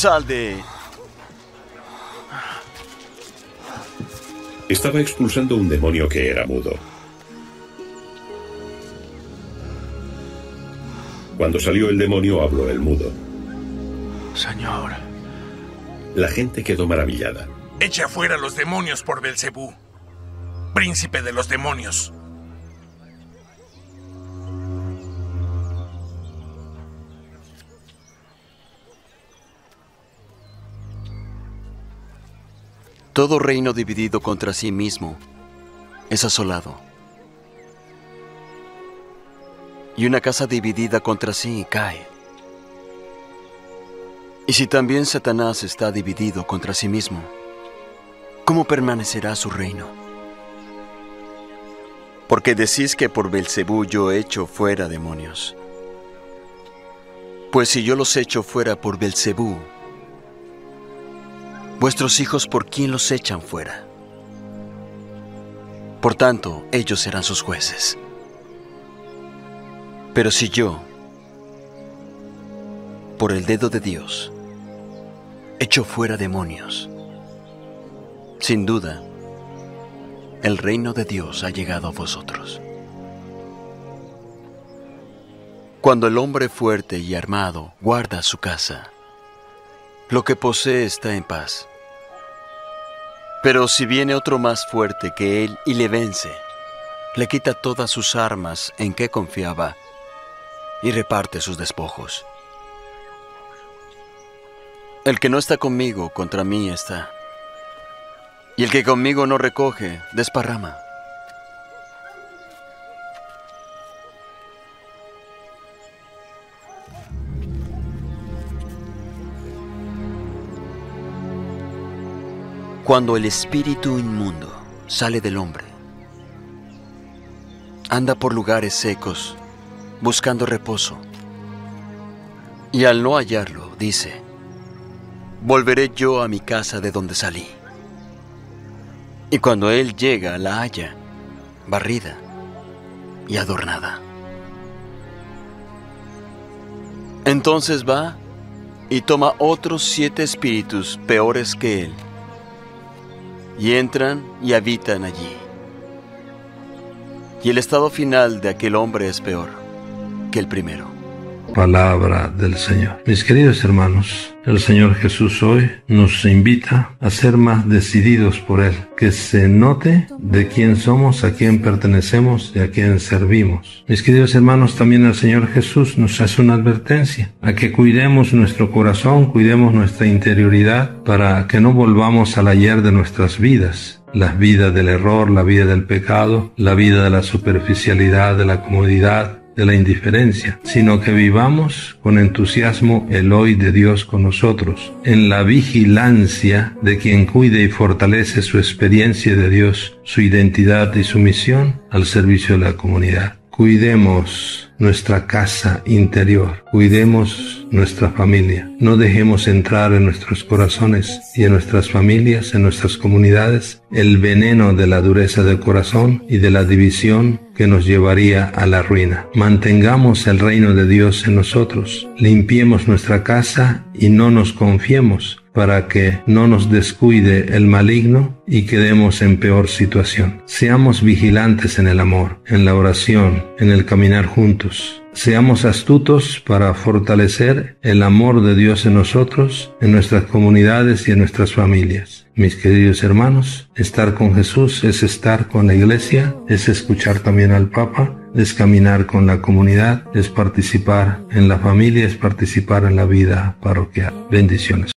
Sal de él. Estaba expulsando un demonio que era mudo. Cuando salió el demonio habló el mudo. Señor. La gente quedó maravillada. Eche afuera los demonios por Belcebú, príncipe de los demonios. Todo reino dividido contra sí mismo es asolado. Y una casa dividida contra sí cae. Y si también Satanás está dividido contra sí mismo, ¿cómo permanecerá su reino? Porque decís que por Belcebú yo echo fuera demonios. Pues si yo los echo fuera por Belcebú, vuestros hijos por quién los echan fuera. Por tanto, ellos serán sus jueces. Pero si yo, por el dedo de Dios, echo fuera demonios, sin duda, el reino de Dios ha llegado a vosotros. Cuando el hombre fuerte y armado guarda su casa, lo que posee está en paz. Pero si viene otro más fuerte que él y le vence, le quita todas sus armas en que confiaba y reparte sus despojos. El que no está conmigo, contra mí está. Y el que conmigo no recoge, desparrama. Cuando el espíritu inmundo sale del hombre, anda por lugares secos buscando reposo. Y al no hallarlo, dice, volveré yo a mi casa de donde salí. Y cuando él llega, la halla, barrida y adornada. Entonces va y toma otros siete espíritus peores que él, y entran y habitan allí. Y el estado final de aquel hombre es peor que el primero. Palabra del Señor. Mis queridos hermanos, el Señor Jesús hoy nos invita a ser más decididos por Él, que se note de quién somos, a quién pertenecemos y a quién servimos. Mis queridos hermanos, también el Señor Jesús nos hace una advertencia, a que cuidemos nuestro corazón, cuidemos nuestra interioridad, para que no volvamos al ayer de nuestras vidas, la vida del error, la vida del pecado, la vida de la superficialidad, de la comodidad, de la indiferencia, sino que vivamos con entusiasmo el hoy de Dios con nosotros, en la vigilancia de quien cuide y fortalece su experiencia de Dios, su identidad y su misión al servicio de la comunidad. Cuidemos nuestra casa interior, cuidemos nuestra familia. No dejemos entrar en nuestros corazones y en nuestras familias, en nuestras comunidades, el veneno de la dureza del corazón y de la división que nos llevaría a la ruina. Mantengamos el reino de Dios en nosotros, limpiemos nuestra casa y no nos confiemos para que no nos descuide el maligno y quedemos en peor situación. Seamos vigilantes en el amor, en la oración, en el caminar juntos. Seamos astutos para fortalecer el amor de Dios en nosotros, en nuestras comunidades y en nuestras familias. Mis queridos hermanos, estar con Jesús es estar con la iglesia, es escuchar también al Papa, es caminar con la comunidad, es participar en la familia, es participar en la vida parroquial. Bendiciones.